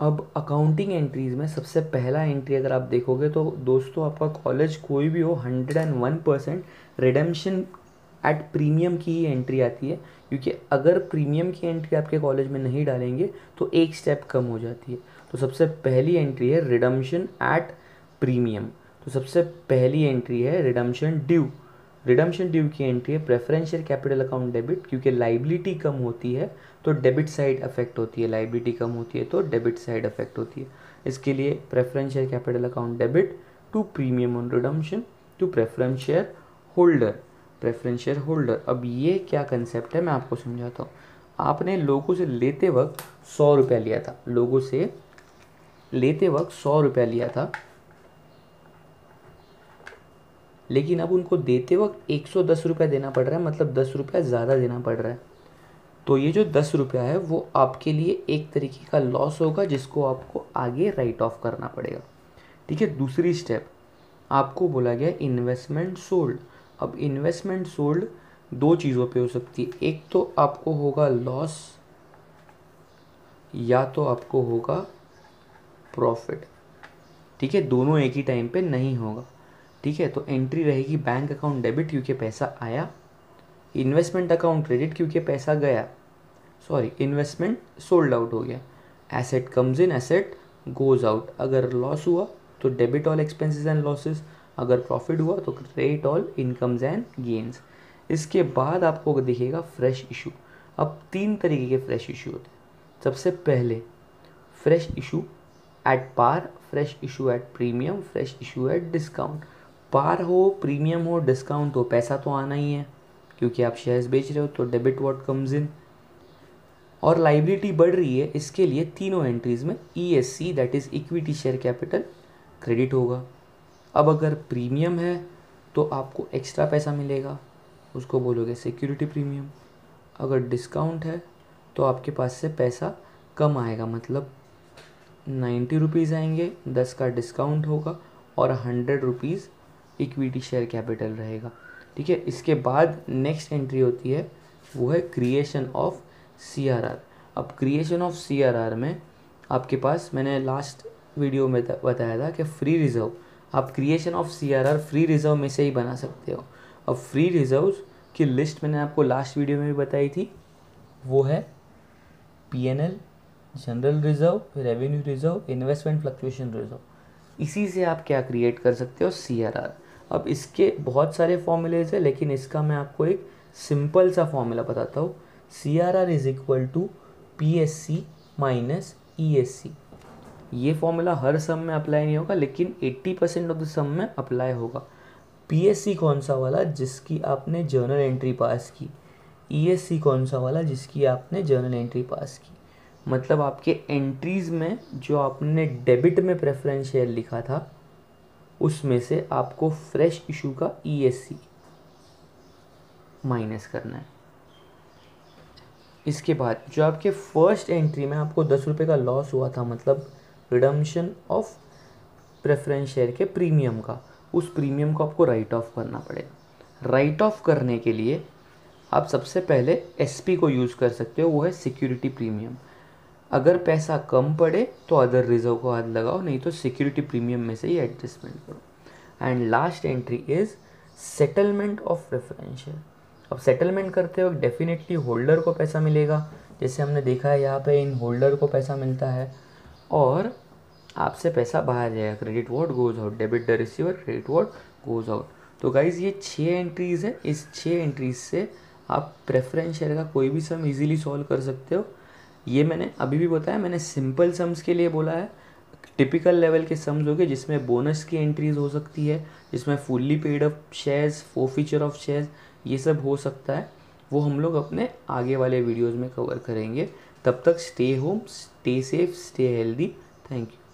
अब accounting entries में सबसे पहला एंट्री अगर आप देखोगे तो दोस्तों आपका कॉलेज कोई भी हो hundred and one percent redemption at premium की ही एंट्री आती है। क्योंकि अगर प्रीमियम की एंट्री आपके कॉलेज में नहीं डालेंगे तो एक स्टेप कम हो जाती है। तो सबसे पहली एंट्री है रिडम्शन एट प्रीमियम तो सबसे पहली एंट्री है रिडम्शन ड्यू रिडम्शन ड्यू की एंट्री है प्रेफरेंशियल कैपिटल अकाउंट डेबिट क्योंकि लाइबिलिटी कम होती है तो डेबिट साइड अफेक्ट होती है लाइबिलिटी कम होती है तो डेबिट साइड अफेक्ट होती है। इसके लिए preferential capital account debit to premium on redemption to preference share holder preference share holder अब ये क्या कंसेप्ट है, मैं आपको समझाता हूँ। आपने लोगों से लेते वक्त सौ रुपया लिया था। लोगों से लेते वक्त सौ रुपया लिया था। लेकिन अब उनको देते वक्त एक सौ दस रुपया देना पड़ रहा है मतलब दस रुपया ज़्यादा देना पड़ रहा है। तो ये जो दस रुपया है, वो आपके लिए एक तरीके का लॉस होगा, जिसको आपको आगे राइट ऑफ़ करना पड़ेगा। ठीक है, दूसरी स्टेप आपको बोला गया इन्वेस्टमेंट सोल्ड अब इन्वेस्टमेंट सोल्ड दो चीज़ों पे हो सकती है। एक तो आपको होगा लॉस या तो आपको होगा प्रॉफिट ठीक है, दोनों एक ही टाइम पे नहीं होगा। ठीक है तो एंट्री रहेगी बैंक अकाउंट डेबिट क्योंकि पैसा आया। इन्वेस्टमेंट अकाउंट क्रेडिट क्योंकि पैसा गया। सॉरी इन्वेस्टमेंट सोल्ड आउट हो गया। Asset comes in asset goes out अगर लॉस हुआ तो debit all expenses and losses अगर प्रॉफिट हुआ तो credit all incomes and gains इसके बाद आपको दिखेगा फ्रेश इशू अब तीन तरीके के फ्रेश इशू होते हैं। सबसे पहले fresh issue at par fresh issue at premium fresh issue at discount par हो प्रीमियम हो डिस्काउंट हो, पैसा तो आना ही है, क्योंकि आप शेयर्स बेच रहे हो तो डेबिट वॉट कम्स इन और लाइबिलिटी बढ़ रही है, इसके लिए तीनों एंट्रीज में E S C that is equity share capital credit होगा। अब अगर प्रीमियम है तो आपको एक्स्ट्रा पैसा मिलेगा, उसको बोलोगे सिक्योरिटी प्रीमियम अगर डिस्काउंट है तो आपके पास से पैसा कम आएगा मतलब नाइन्टी रुपीज़ आएँगे, दस का डिस्काउंट होगा, और hundred rupees equity share capital रहेगा। ठीक है, इसके बाद नेक्स्ट एंट्री होती है, वो है creation of C R R अब creation of C R R में आपके पास, मैंने लास्ट वीडियो में बताया था कि फ्री रिज़र्व आप creation of C R R free reserve में से ही बना सकते हो। अब फ्री रिज़र्व की लिस्ट मैंने आपको लास्ट वीडियो में भी बताई थी, वो है P N L general reserve revenue reserve investment fluctuation reserve इसी से आप क्या क्रिएट कर सकते हो? सी आर आर अब इसके बहुत सारे फॉर्मूलेज है, लेकिन इसका मैं आपको एक सिंपल सा फॉर्मूला बताता हूँ. C R R is equal to P S C minus E S C ये फॉर्मूला हर सम में अप्लाई नहीं होगा, लेकिन 80 परसेंट ऑफ़ द सम में अप्लाई होगा. पीएससी कौन सा वाला? जिसकी आपने जर्नल एंट्री पास की. ईएससी कौन सा वाला? जिसकी आपने जर्नल एंट्री पास की. मतलब आपके एंट्रीज में जो आपने डेबिट में प्रेफरेंस शेयर लिखा था उसमें से आपको फ्रेश इशू का ईएससी माइनस करना है। इसके बाद जो आपके फ़र्स्ट एंट्री में आपको दस रुपये का लॉस हुआ था मतलब रिडम्शन ऑफ़ प्रेफरेंस शेयर के प्रीमियम का, उस प्रीमियम को आपको राइट ऑफ़ करना पड़ेगा। राइट ऑफ़ करने के लिए आप सबसे पहले एसपी को यूज़ कर सकते हो, वो है सिक्योरिटी प्रीमियम अगर पैसा कम पड़े तो अदर रिज़र्व को हाथ लगाओ, नहीं तो सिक्योरिटी प्रीमियम में से ही एडजस्टमेंट करो। And last entry is settlement of preference share अब सेटलमेंट करते वक्त डेफिनेटली होल्डर को पैसा मिलेगा। जैसे हमने देखा है यहाँ पे इन होल्डर को पैसा मिलता है और आपसे पैसा बाहर जाएगा। Credit what goes out debit the receiver credit what goes out तो गाइज़ ये छः एंट्रीज़ है। इस छः एंट्रीज से आप प्रेफरेंस शेयर का कोई भी सम इजीली सॉल्व कर सकते हो। ये मैंने, अभी भी बताया, मैंने सिंपल सम्स के लिए बोला है। टिपिकल लेवल के सम्स हो गए जिसमें बोनस की एंट्रीज हो सकती है, जिसमें fully paid up shares forfeiture of shares ये सब हो सकता है। वो हम लोग अपने आगे वाले वीडियोज़ में कवर करेंगे। तब तक stay home stay safe stay healthy thank you